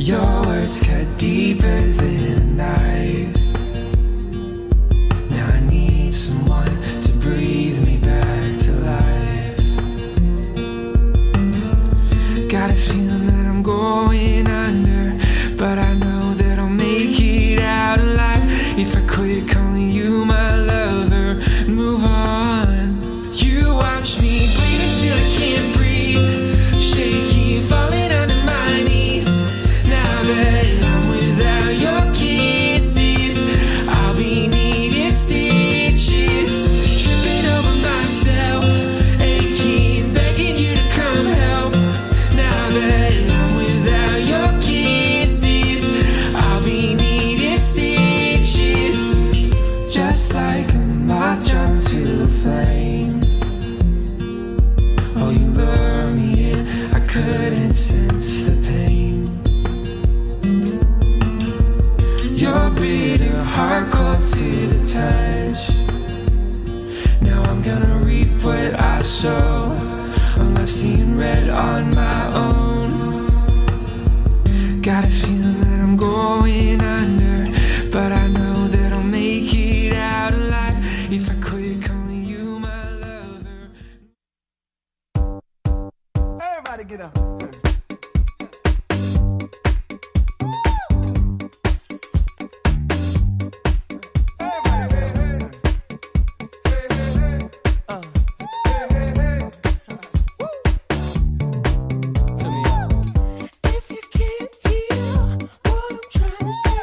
Your words cut deeper than a knife. Now I need some. wanted attention. Now I'm gonna reap what I sow. I'm left seeing red on my own. Got a feeling. This